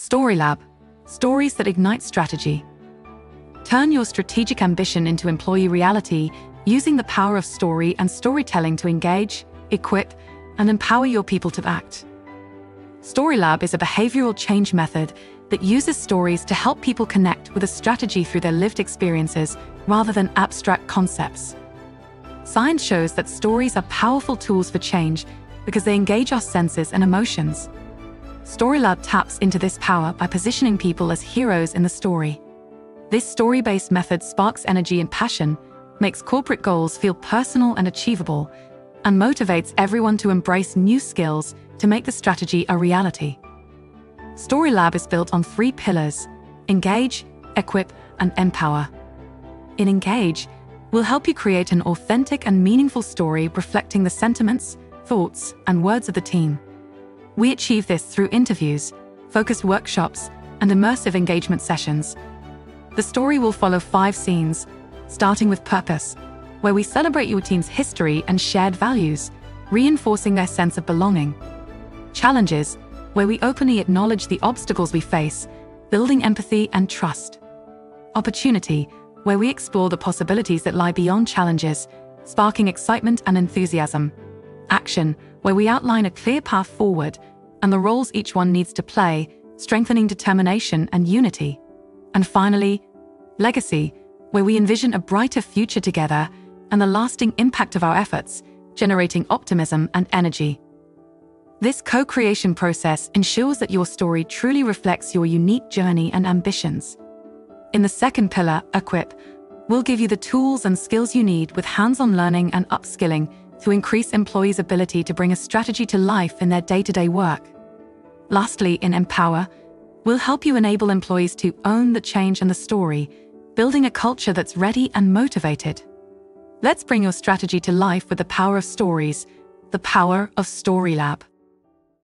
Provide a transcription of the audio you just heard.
StoryLab Stories that Ignite Strategy. Turn your strategic ambition into employee reality using the power of story and storytelling to engage, equip, and empower your people to act. StoryLab is a behavioral change method that uses stories to help people connect with a strategy through their lived experiences rather than abstract concepts. Science shows that stories are powerful tools for change because they engage our senses and emotions. StoryLab taps into this power by positioning people as heroes in the story. This story based method sparks energy and passion, makes corporate goals feel personal and achievable, and motivates everyone to embrace new skills to make the strategy a reality. StoryLab is built on three pillars engage, equip, and empower. In Engage, we'll help you create an authentic and meaningful story reflecting the sentiments, thoughts, and words of the team. We achieve this through interviews, focused workshops, and immersive engagement sessions. The story will follow five scenes, starting with purpose, where we celebrate your team's history and shared values, reinforcing their sense of belonging. Challenges, where we openly acknowledge the obstacles we face, building empathy and trust. Opportunity, where we explore the possibilities that lie beyond challenges, sparking excitement and enthusiasm. Action, where we outline a clear path forward and the roles each one needs to play, strengthening determination and unity. And finally, legacy, where we envision a brighter future together and the lasting impact of our efforts, generating optimism and energy. This co creation process ensures that your story truly reflects your unique journey and ambitions. In the second pillar, Equip, we'll give you the tools and skills you need with hands on learning and upskilling to increase employees' ability to bring a strategy to life in their day to day work. Lastly, in Empower, we'll help you enable employees to own the change and the story, building a culture that's ready and motivated. Let's bring your strategy to life with the power of stories, the power of StoryLab.